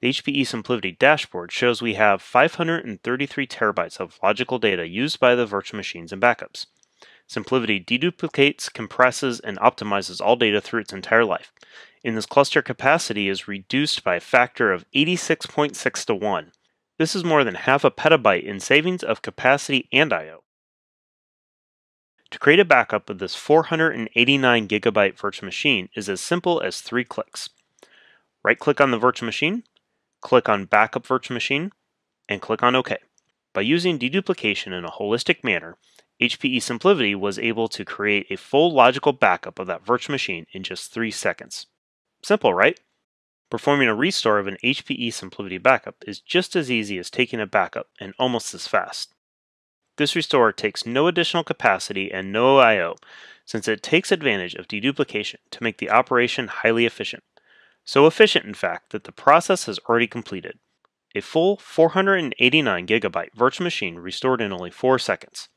The HPE SimpliVity dashboard shows we have 533 terabytes of logical data used by the virtual machines and backups. SimpliVity deduplicates, compresses, and optimizes all data through its entire life. In this cluster capacity is reduced by a factor of 86.6 to 1. This is more than half a petabyte in savings of capacity and I.O. To create a backup of this 489 gigabyte virtual machine is as simple as three clicks. Right click on the virtual machine, click on Backup Virtual Machine, and click on OK. By using deduplication in a holistic manner, HPE SimpliVity was able to create a full logical backup of that virtual machine in just 3 seconds. Simple, right? Performing a restore of an HPE SimpliVity backup is just as easy as taking a backup and almost as fast. This restore takes no additional capacity and no I.O., since it takes advantage of deduplication to make the operation highly efficient. So efficient, in fact, that the process has already completed. A full 489 gigabyte virtual machine restored in only 4 seconds.